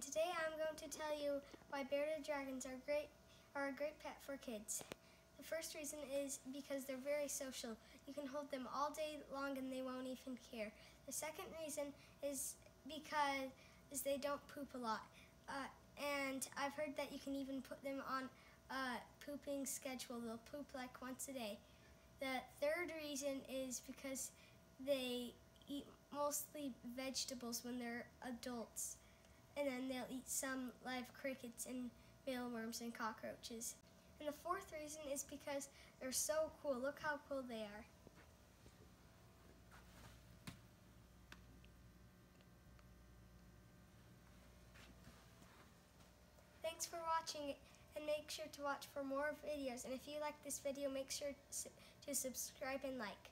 And today I'm going to tell you why bearded dragons are great are a great pet for kids. The first reason is because they're very social. You can hold them all day long and they won't even care. The second reason is because is they don't poop a lot. Uh, and I've heard that you can even put them on a pooping schedule. They'll poop like once a day. The third reason is because they eat mostly vegetables when they're adults they'll eat some live crickets and mealworms and cockroaches. And the fourth reason is because they're so cool. Look how cool they are. Thanks for watching and make sure to watch for more videos. And if you like this video, make sure to subscribe and like.